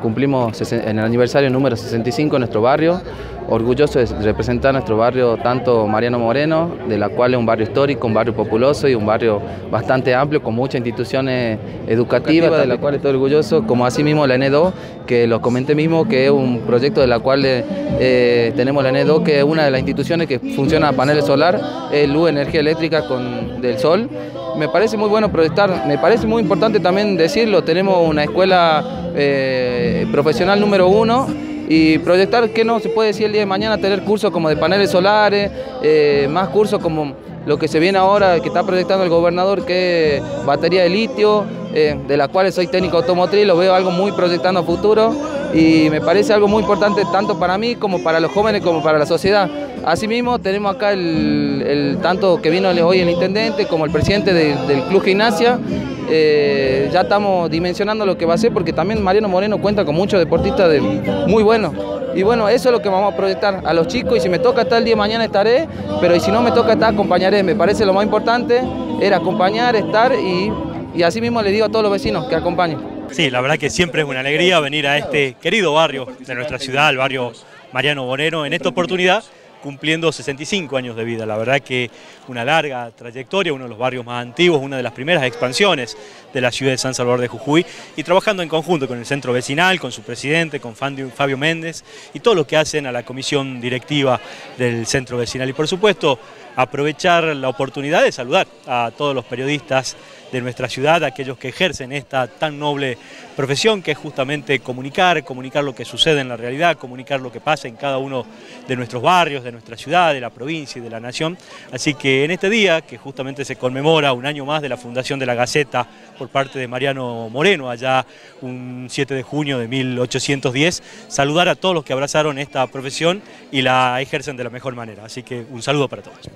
cumplimos en el aniversario número 65 en nuestro barrio, orgulloso de representar nuestro barrio tanto Mariano Moreno, de la cual es un barrio histórico, un barrio populoso y un barrio bastante amplio con muchas instituciones educativas, de la cual estoy orgulloso, como asimismo la N2, que lo comenté mismo, que es un proyecto de la cual eh, tenemos la N2, que es una de las instituciones que funciona a paneles solar, es luz, energía eléctrica con, del sol. Me parece muy bueno proyectar, me parece muy importante también decirlo, tenemos una escuela eh, profesional número uno y proyectar que no se puede decir el día de mañana tener cursos como de paneles solares, eh, más cursos como lo que se viene ahora, que está proyectando el gobernador, que es batería de litio, eh, de la cual soy técnico automotriz, lo veo algo muy proyectando a futuro y me parece algo muy importante tanto para mí como para los jóvenes como para la sociedad. Asimismo tenemos acá el, tanto que vino hoy el intendente como el presidente del Club Gimnasia, eh, ya estamos dimensionando lo que va a ser porque también Mariano Moreno cuenta con muchos deportistas de, muy buenos. Y bueno, eso es lo que vamos a proyectar a los chicos y si me toca estar el día de mañana estaré, pero si no me toca estar acompañaré. Me parece lo más importante era acompañar, estar y, y así mismo le digo a todos los vecinos que acompañen. Sí, la verdad que siempre es una alegría venir a este querido barrio de nuestra ciudad, el barrio Mariano Moreno, en esta oportunidad cumpliendo 65 años de vida. La verdad que una larga trayectoria, uno de los barrios más antiguos, una de las primeras expansiones de la ciudad de San Salvador de Jujuy y trabajando en conjunto con el centro vecinal, con su presidente, con Fabio Méndez y todo lo que hacen a la comisión directiva del centro vecinal. Y por supuesto, aprovechar la oportunidad de saludar a todos los periodistas de nuestra ciudad, aquellos que ejercen esta tan noble profesión que es justamente comunicar, comunicar lo que sucede en la realidad, comunicar lo que pasa en cada uno de nuestros barrios, de nuestra ciudad, de la provincia y de la nación. Así que en este día, que justamente se conmemora un año más de la fundación de la Gaceta por parte de Mariano Moreno, allá un 7 de junio de 1810, saludar a todos los que abrazaron esta profesión y la ejercen de la mejor manera. Así que un saludo para todos.